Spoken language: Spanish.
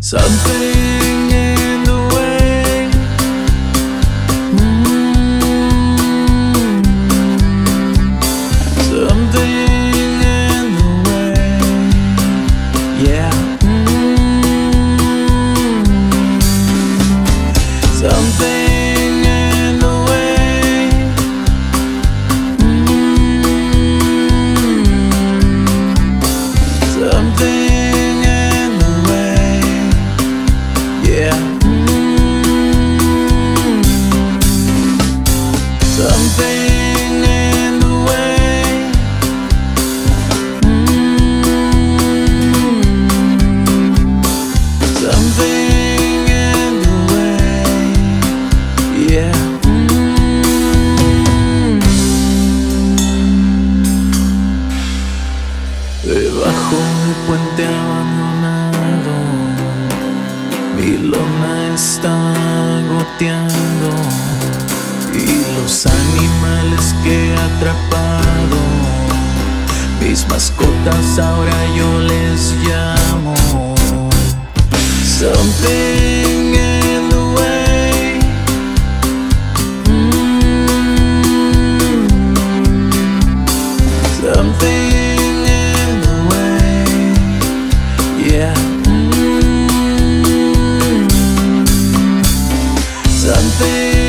Something Debajo del puente abandonado, mi lona está goteando atrapado. Mis mascotas ahora yo les llamo. Something in the way. Mm. Something in the way. Yeah. Mm. Something.